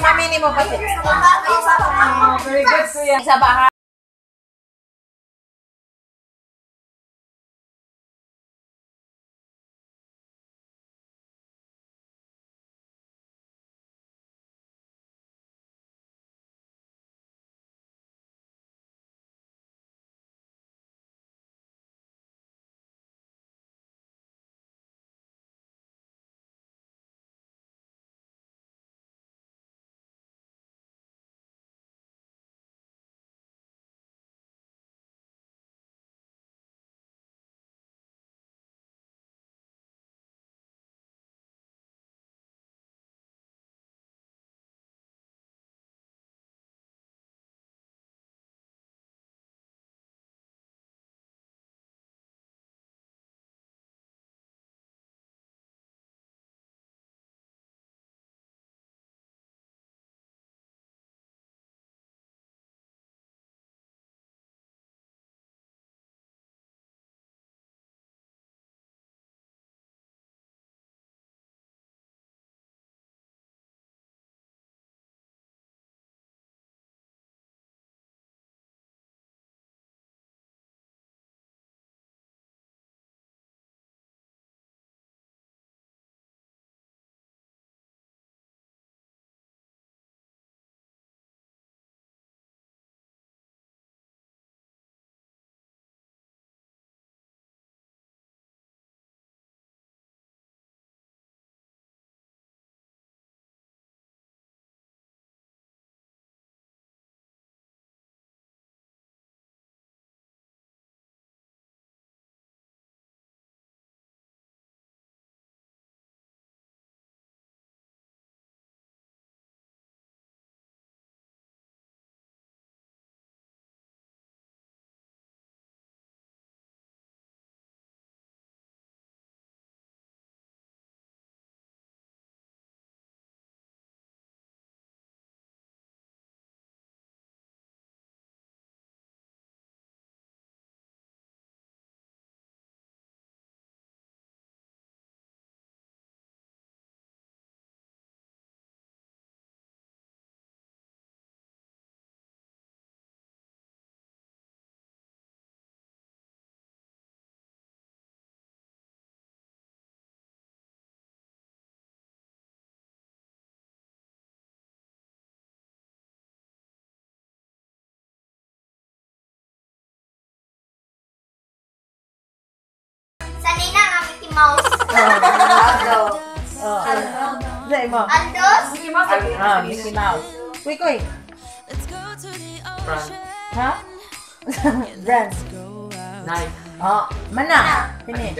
mami ni mo pa. Very good, kuya. Isa ba Mouse. Oh. Say mo. Andos? Mickey Mouse. Ah, Mickey Mouse. Kuy, kuy. Front. Ha? Brand. Knife. Oh, mana. Sini.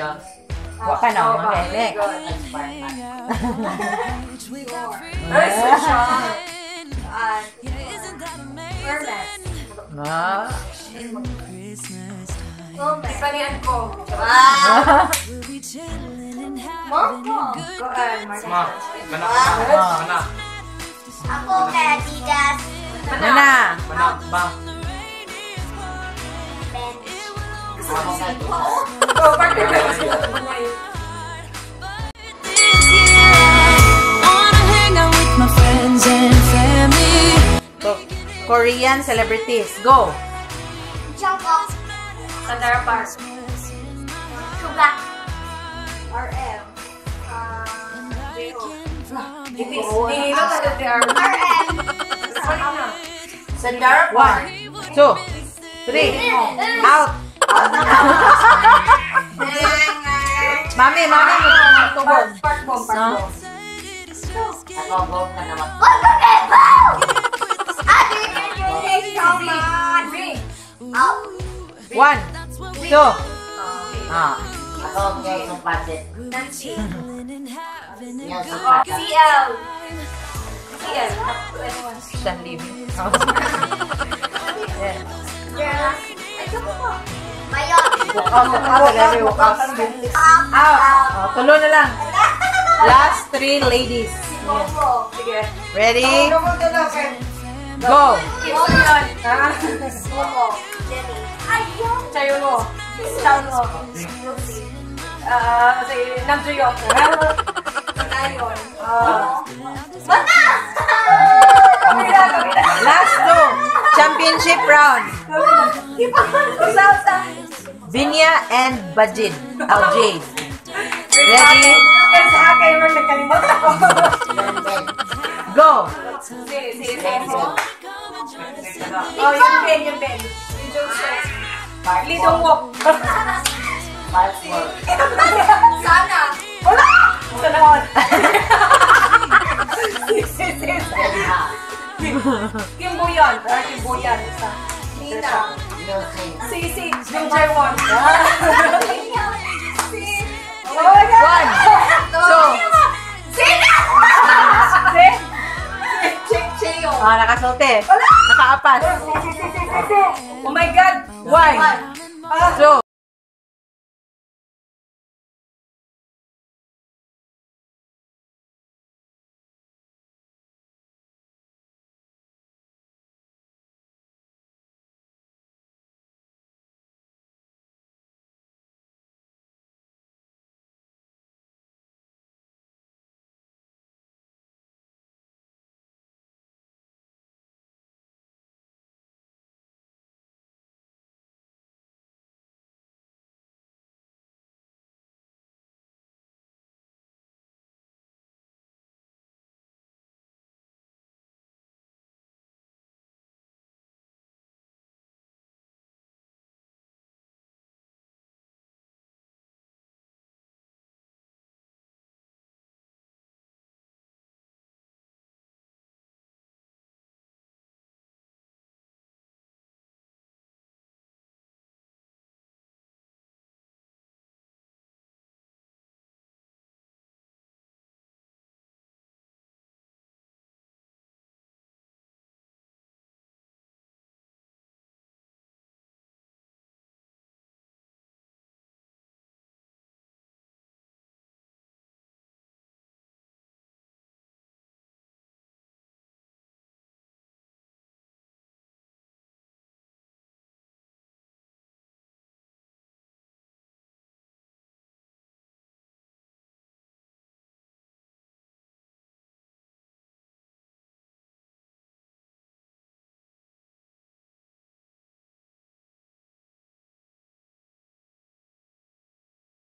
Wa pa na, Oh, okay, very next. good. Eh. Very special. Uh, Hermes. Ah. Wow! Go ahead. Mark. Mana. Ah. Mana. Ako kay Adidas. Mana. Mana. Bang. Bench. Oh, partner ka na sila. Wanna hang out with my friends and family. So, Korean celebrities. Go. Jungkook. Sandara Park. Suga. RM. Uh, J.O. It is. Nihilo ka na si RM. RM. Na. Sandara One, two, three. Out. Mami, mami. Tubog. Park, park bomb, park bomb. What's the name? Adi, come on. Three. Out. One, two. Ah. Nancy. Yes. CL. CL. Anyone. Shan Lim. Oh. Yeah. Girl. Ay, kamu po. Mayon. Walk out, walk out. Lagi walk out. Out. Out. Oh, tulo na lang. Last three ladies. Sige. Ready? Okay. Go. Kim Soyeon. Ha? Momo. Jenny. Ayun. Chayono. Chayono. Ah, si Nam Juyok. Tayon. Ah. Bata! Ang Last two. Championship round. Vinya and Bajin. Jade. Ready? Sa akin, yung nagkalimot ako. Go! Si, si, si. Oh, yung Ben, yung Ben. Yung Joseph. Lidong Wok. Sana. Wala! Si, si, si. Kim Buyon. Or Kim Buyon. Isa. Nina. Si, si. Yung Jaewon. Si. Oh God. One. Two. Sino? Si. Si. Cheo. Ah, nakasote. Wala! Nakaapat. Oh my God. One. Ah. Two.